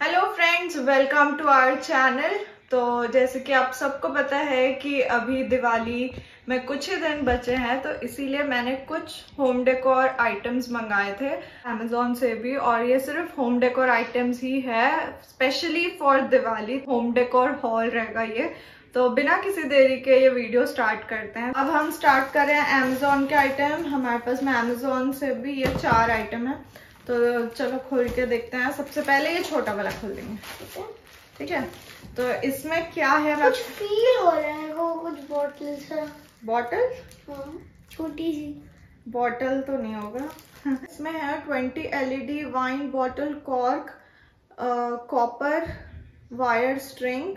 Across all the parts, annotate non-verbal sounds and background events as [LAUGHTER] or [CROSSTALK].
Hello friends welcome to our channel तो जैसे कि आप सबको पता है कि अभी दिवाली में कुछ ही दिन बचे हैं तो इसीलिए मैंने कुछ होम डेकोर आइटम्स मंगाए थे अमेजोन से भी, और ये सिर्फ़ होम डेकोर आइटम्स ही है specially for Diwali. Home decor haul रहेगा ये। तो बिना किसी देरी के ये वीडियो स्टार्ट करते हैं। अब हम स्टार्ट कर अमेजोन के आइटम हमारे पास में अमेजोन से भी ये चार आइटम है। तो चलो खोल के देखते हैं। सबसे पहले ये छोटा वाला खोल देंगे। ठीक है? तो इसमें क्या है कुछ फील हो रहा है वो कुछ बॉटल सा। बॉटल हाँ, छोटी सी। बॉटल तो नहीं होगा। [LAUGHS] इसमें है twenty LED wine bottle cork copper wire string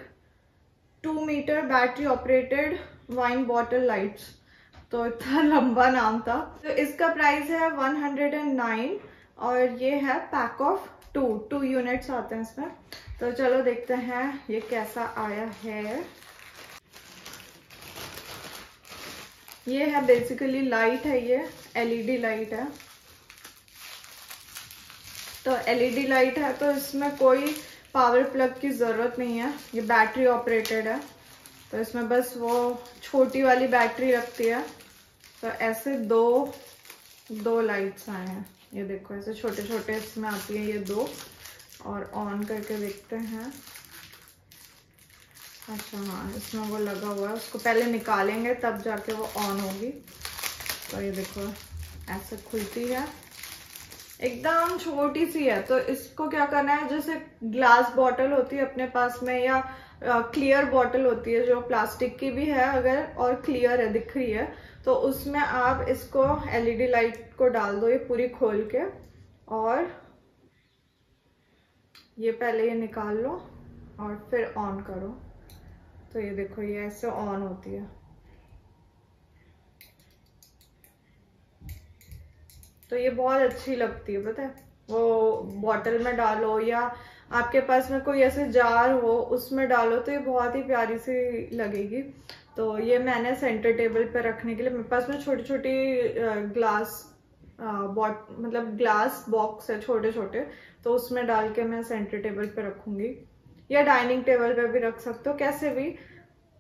two metre battery operated wine bottle lights तो इतना [LAUGHS] लंबा नाम था। तो इसका प्राइस है वन हंड्रेड एंड नाइन और ये है pack of two two units आते हैं इसमें। तो चलो देखते हैं ये कैसा आया है। ये है बेसिकली लाइट है ये एलईडी लाइट है। तो एलईडी लाइट है तो इसमें कोई पावर प्लग की ज़रूरत नहीं है, ये बैटरी ऑपरेटेड है। तो इसमें बस वो छोटी वाली बैटरी रखती है। तो ऐसे दो दो लाइट्स आए हैं। ये देखो, ऐसे छोटे छोटे इसमें आती है ये दो। और ऑन करके देखते हैं। अच्छा हाँ इसमें वो लगा हुआ है। उसको पहले निकालेंगे, तब जाके वो ऑन होगी। तो ये देखो, ऐसे खुलती है। एकदम छोटी सी है। तो इसको क्या करना है, जैसे ग्लास बॉटल होती है अपने पास में, या क्लियर बॉटल होती है, जो प्लास्टिक की भी है, अगर और क्लियर है, दिख रही है तो उसमें आप इसको एलईडी लाइट को डाल दो ये पूरी खोल के और ये पहले ये निकाल लो और फिर ऑन करो। तो ये देखो, ये ऐसे ऑन होती है। तो ये बहुत अच्छी लगती है, पता है? वो बॉटल में डालो या आपके पास में कोई ऐसे जार हो, उसमें डालो तो ये बहुत ही प्यारी सी लगेगी। तो ये मैंने सेंटर टेबल पर रखने के लिए, मेरे पास में छोटी छोटी ग्लास बॉट मतलब ग्लास बॉक्स है छोटे छोटे तो उसमें डाल के मैं सेंटर टेबल पे रखूँगी। या डाइनिंग टेबल पे भी रख सकते हो, कैसे भी।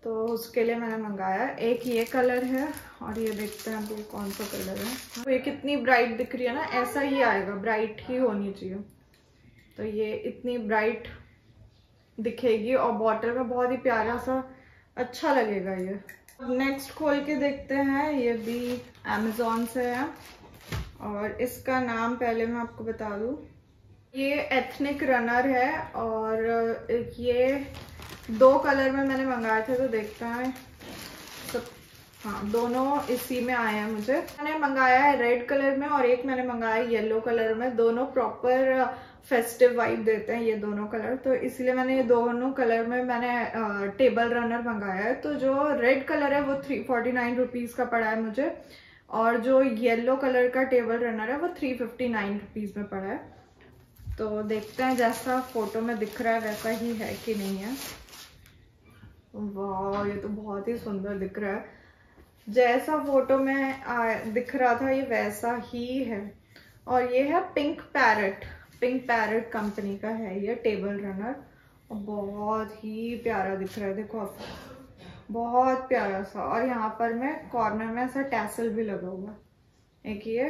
तो उसके लिए मैंने मंगाया। एक ये कलर है, और ये देखते हैं अभी कौन सा कलर है। तो ये कितनी ब्राइट दिख रही है ना, ऐसा ही आएगा ब्राइट ही होनी चाहिए। तो ये इतनी ब्राइट दिखेगी और बॉटल में बहुत ही प्यारा सा अच्छा लगेगा ये। नेक्स्ट खोल के देखते हैं, ये भी अमेजोन से है। और इसका नाम पहले मैं आपको बता दूँ। ये एथनिक रनर है और ये दो कलर में मैंने मंगाए थे तो देखते हैं। हाँ दोनों इसी में आए हैं मुझे। मैंने मंगाया है रेड कलर में और एक मैंने मंगाया येलो कलर में। दोनों प्रॉपर फेस्टिव वाइब देते हैं ये दोनों कलर तो इसलिए मैंने ये दोनों कलर में मैंने टेबल रनर मंगाया है। तो जो रेड कलर है वो थ्री फोर्टी नाइन रुपीज़ का पड़ा है मुझे और जो येलो कलर का टेबल रनर है वो थ्री फिफ्टी नाइन रुपीज़ में पड़ा है। तो देखते हैं जैसा फ़ोटो में दिख रहा है वैसा ही है कि नहीं है। वाह ये तो बहुत ही सुंदर दिख रहा है। जैसा फ़ोटो में आ, दिख रहा था ये वैसा ही है। और ये है pink parrot pink parrot company का है ये, टेबल रनर। और बहुत ही प्यारा दिख रहा है, देखो आप। बहुत प्यारा सा। और यहाँ पर मैं कॉर्नर में ऐसा टैसल भी लगा हुआ। एक ये,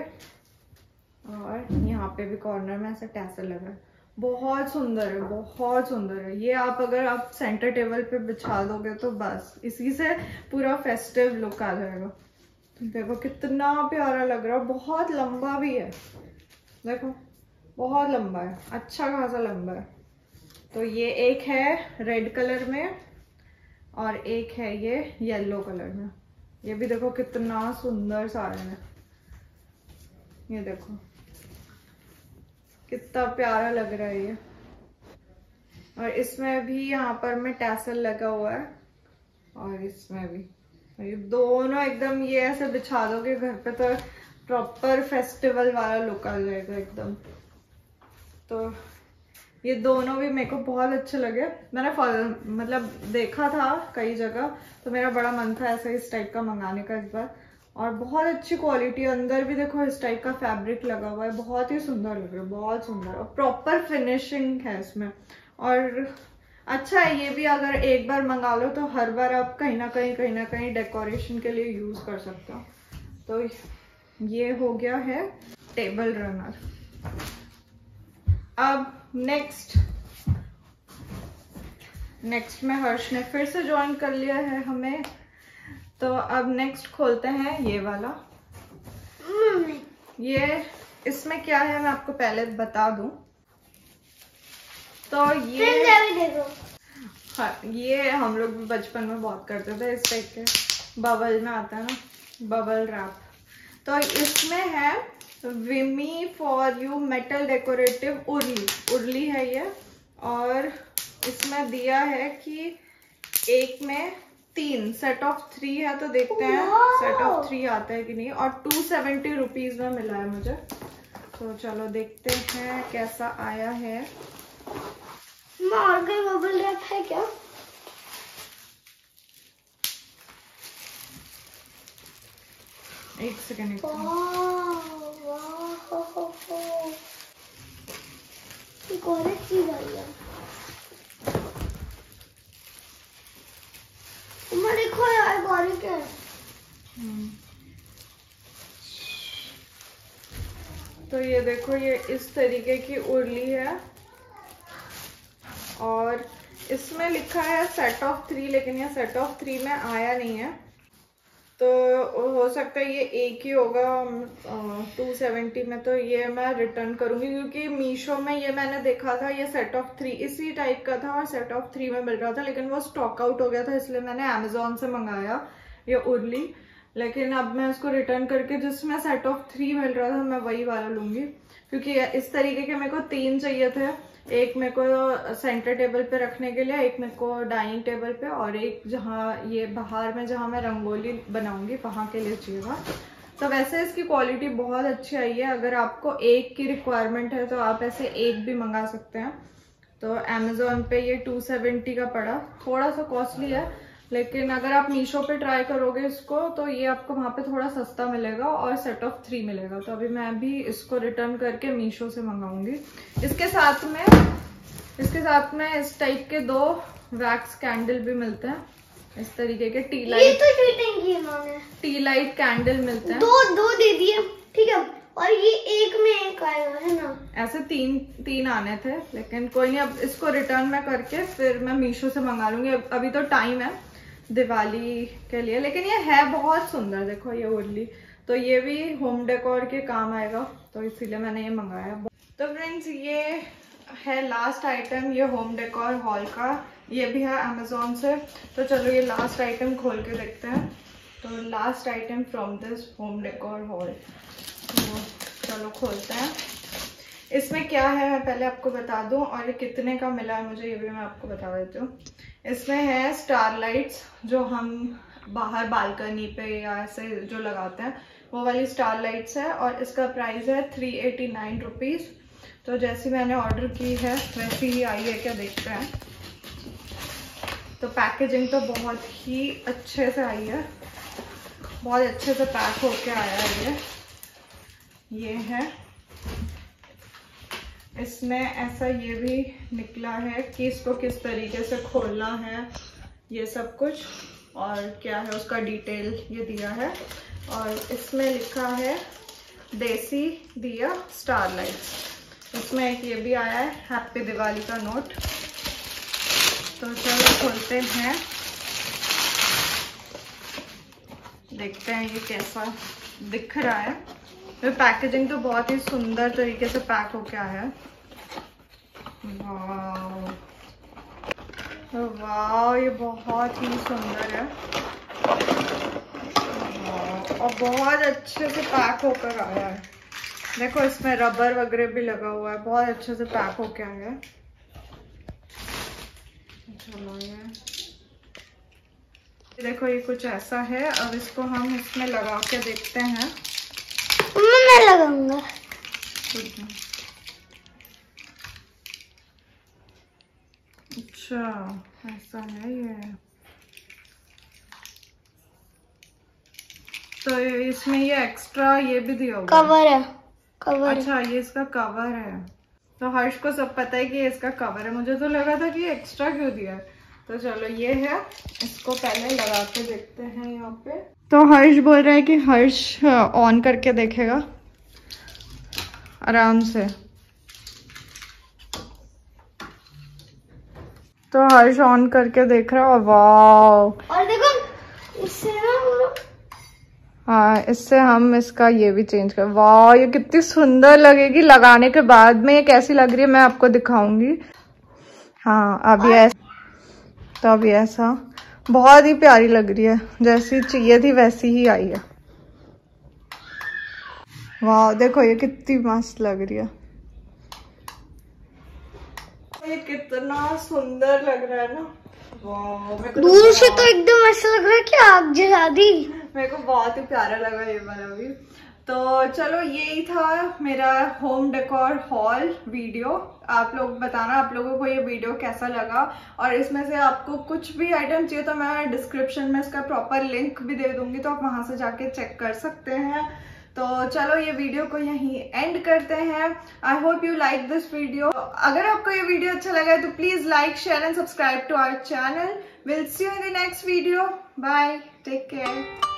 और यहाँ पे भी कॉर्नर में ऐसा टैसल लगा है। बहुत सुंदर है, बहुत सुंदर है। ये आप अगर आप सेंटर टेबल पे बिछा दोगे तो बस, इसी से पूरा फेस्टिव लुक आ जाएगा। देखो कितना प्यारा लग रहा है बहुत लंबा भी है। देखो। बहुत लंबा है अच्छा खासा लंबा है। तो ये एक है रेड कलर में और एक है ये येलो कलर में। ये भी देखो कितना सुंदर सा है। ये देखो, कितना प्यारा लग रहा है ये। और इसमें भी यहाँ पर में टैसल लगा हुआ है और इसमें भी। ये दोनों एकदम ये ऐसे बिछा दोगे, घर पे तो प्रॉपर फेस्टिवल वाला लुक आ जाएगा एकदम। तो ये दोनों भी मेरे को बहुत अच्छे लगे। मैंने मतलब देखा था कई जगह तो मेरा बड़ा मन था ऐसा इस टाइप का मंगाने का इस बार। और बहुत अच्छी क्वालिटी अंदर भी देखो इस टाइप का फैब्रिक लगा हुआ है, बहुत ही सुंदर लग रहा है, बहुत सुंदर। और प्रॉपर फिनिशिंग है इसमें। और अच्छा है ये भी अगर एक बार मंगा लो तो हर बार आप कहीं ना कहीं कहीं ना कहीं डेकोरेशन के लिए यूज़ कर सकते हो। तो ये हो गया है टेबल रनर अब नेक्स्ट नेक्स्ट में हर्ष ने फिर से ज्वाइन कर लिया है हमें। तो अब नेक्स्ट खोलते हैं ये वाला। ये इसमें क्या है मैं आपको पहले बता दूँ। तो ये हाँ ये हम लोग भी बचपन में बहुत करते थे इस टाइप के बबल में आता है ना बबल रैप तो इसमें है विमी for you metal decorative urli urli है ये। और इसमें दिया है कि एक में तीन। सेट ऑफ़ थ्री है तो देखते हैं। सेट ऑफ़ थ्री आता है कि नहीं। और टू सेवेंटी रुपीज़ में मिला है मुझे। तो चलो देखते हैं कैसा आया है। और कोई बबल रैप है क्या? एक सेकेंड सेकेंड वाह, हो, हो, हो। एक और एक चीज़ आई है उम्मा देखो यार और है। तो ये देखो, ये इस तरीके की उर्ली है। और इसमें लिखा है सेट ऑफ़ थ्री लेकिन ये सेट ऑफ़ थ्री में आया नहीं है। तो हो सकता है ये एक ही होगा टू सेवेंटी में तो ये मैं रिटर्न करूँगी, क्योंकि मीशो में ये मैंने देखा था, ये सेट ऑफ़ थ्री इसी टाइप का था और सेट ऑफ़ थ्री में मिल रहा था, लेकिन वो स्टॉक आउट हो गया था, इसलिए मैंने अमेजोन से मंगाया, ये उर्ली। लेकिन अब मैं उसको रिटर्न करके जिसमें सेट ऑफ़ थ्री मिल रहा था, मैं वही वाला लूँगी। क्योंकि इस तरीके के मेरे को तीन चाहिए थे। एक मेरे को सेंटर टेबल पे रखने के लिए, एक मेरे को डाइनिंग टेबल पे और एक जहाँ ये बाहर में जहाँ मैं रंगोली बनाऊँगी, वहाँ के लिए चाहिएगा तो वैसे इसकी क्वालिटी बहुत अच्छी आई है। अगर आपको एक की रिक्वायरमेंट है तो आप ऐसे एक भी मंगा सकते हैं। तो अमेजोन पे ये 270 का पड़ा। थोड़ा सा कॉस्टली है लेकिन अगर आप मीशो पे ट्राई करोगे इसको तो ये आपको वहाँ पे थोड़ा सस्ता मिलेगा और सेट ऑफ़ थ्री मिलेगा। तो अभी मैं भी इसको रिटर्न करके मीशो से मंगाऊँगी। इसके साथ में इसके साथ में इस टाइप के दो वैक्स कैंडल भी मिलते हैं। इस तरीके के टी ये लाइट तो टी लाइट कैंडल मिलते हैं। दो दो दे दिए ठीक है? और ये एक में एक आएगा है ना? ऐसे तीन तीन आने थे लेकिन कोई नहीं अब इसको रिटर्न में करके फिर मैं मीशो से मंगा लूँगी। अभी तो टाइम है। दिवाली के लिए। लेकिन ये है बहुत सुंदर, देखो ये उर्ली तो ये भी होम डेकोर के काम आएगा तो इसीलिए मैंने ये मंगाया। तो फ्रेंड्स ये है लास्ट आइटम ये होम डेकोर हॉल का। ये भी है अमेजोन से। तो चलो ये लास्ट आइटम खोल के देखते हैं। तो last item from this home decor haul तो चलो खोलते हैं। इसमें क्या है, मैं पहले आपको बता दूँ, और ये कितने का मिला है मुझे, ये भी मैं आपको बता देती हूँ। इसमें है स्टार लाइट्स जो हम बाहर बालकनी पे या ऐसे जो लगाते हैं, वो वाली स्टार लाइट्स है, और इसका प्राइस है थ्री एटी नाइन रुपीज़ तो जैसी मैंने ऑर्डर की है, वैसी ही आई है क्या देखते हैं। तो पैकेजिंग तो बहुत ही अच्छे से आई है। बहुत अच्छे से पैक होके आया है ये। ये है इसमें ऐसा ये भी निकला है कि इसको किस तरीके से खोलना है, ये सब कुछ और क्या है उसका डिटेल ये दिया है। और इसमें लिखा है, देसी दिया स्टार लाइट इसमें एक ये भी आया है, हैप्पी दिवाली का नोट। तो चलो खोलते हैं। देखते हैं ये कैसा दिख रहा है। पैकेजिंग तो बहुत ही सुंदर तरीके से पैक होके आया है। वाह। वाह, ये बहुत ही सुंदर है। और बहुत अच्छे से पैक होकर आया है। देखो, इसमें रबर वगैरह भी लगा हुआ है। बहुत अच्छे से पैक होके आया है। चलो ये। देखो, ये कुछ ऐसा है। अब इसको हम इसमें लगा के देखते हैं। मैं लगाऊँगा। अच्छा ऐसा है ये। तो इसमें ये एक्स्ट्रा ये भी दिया हुआ है कवर है। कवर अच्छा ये इसका कवर है। तो हर्ष को सब पता है कि ये इसका कवर है। मुझे तो लगा था कि ये एक्स्ट्रा क्यों दिया है। तो चलो ये है। इसको पहले लगा के देखते हैं यहाँ पे। तो हर्ष बोल रहा है कि हर्ष ऑन करके देखेगा। आराम से। तो हर्ष ऑन करके देख रहा है। वाह और देखो इससे ना हाँ इससे हम इसका ये भी चेंज कर वाह ये कितनी सुंदर लगेगी। लगाने के बाद में ये कैसी लग रही है मैं आपको दिखाऊँगी। हाँ अभी ऐसा तो अभी ऐसा। बहुत ही प्यारी लग रही है। जैसी चाहिए थी वैसी ही आई है। वाह देखो ये कितनी मस्त लग रही है। ये कितना सुंदर लग रहा है ना। वाह तो दूर से तो एकदम ऐसा लग रहा है कि आग जला दी। मेरे को बहुत ही प्यारा लगा ये वाला भी तो चलो यही था मेरा होम डेकोर हॉल वीडियो आप लोग बताना आप लोगों को ये वीडियो कैसा लगा? और इसमें से आपको कुछ भी आइटम चाहिए तो मैं डिस्क्रिप्शन में इसका प्रॉपर लिंक भी दे दूँगी तो आप वहाँ से जाके चेक कर सकते हैं। तो चलो ये वीडियो को यहीं एंड करते हैं। I hope you like this video अगर आपको ये वीडियो अच्छा लगा है तो please like share and subscribe to our channel will see you in the next video bye take care